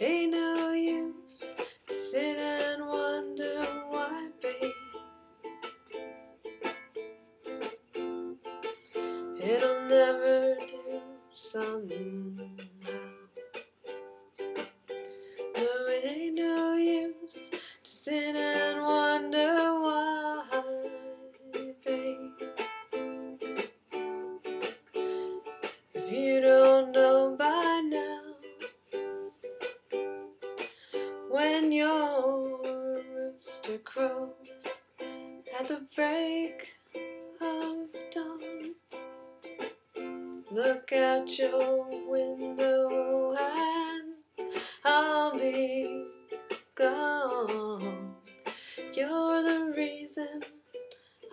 It ain't no use to sit and wonder why, babe. It'll never do somehow. No, it ain't no use to sit and wonder why, babe. If you don't know when your rooster crows at the break of dawn, look out your window and I'll be gone. You're the reason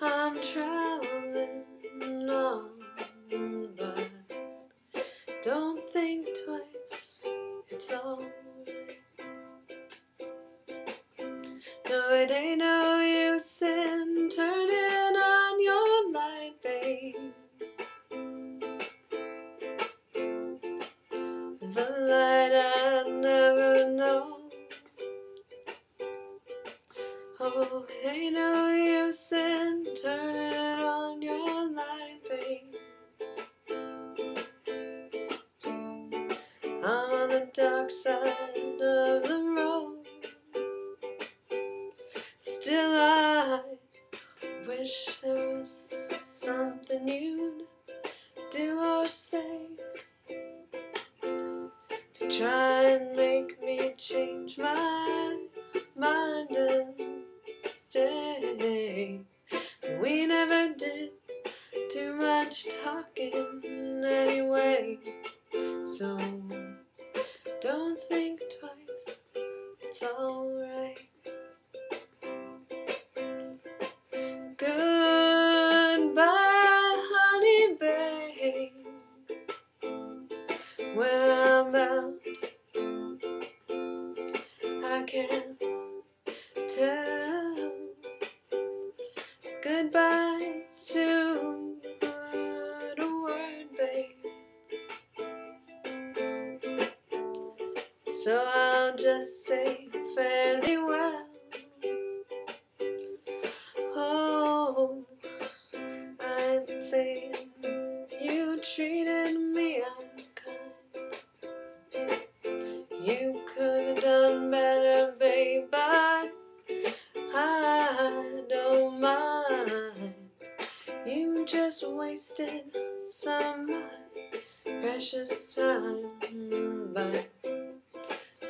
I'm traveling No, it ain't no use in turning on your light, babe. The light I never know. Oh, it ain't no use in turning on your light, babe. I'm on the dark side of the road. I wish there was something you'd do or say to try and make me change my mind and stay. We never did too much talking anyway, so don't think twice. It's alright. Can't tell. Goodbye's too good a word, babe. So I'll just say fairly well. Oh, I'm saying just wasted some precious time, but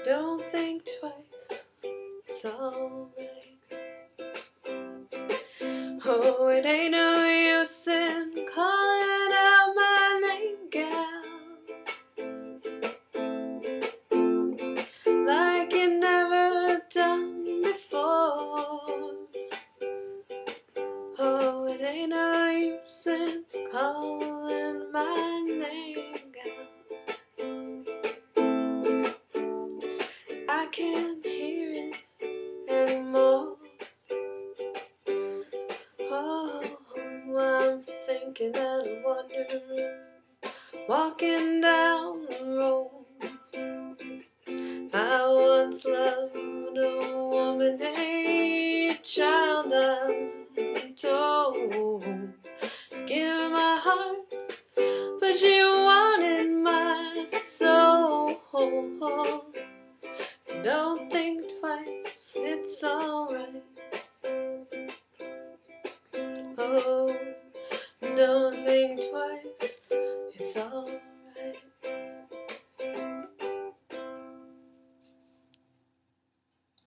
don't think twice. It's alright. Oh, it ain't no use in calling can't hear it anymore. Oh, I'm thinking and wondering, walking down the road. I once loved a woman, a child untold. Give my heart, don't think twice, it's alright. Oh, don't think twice.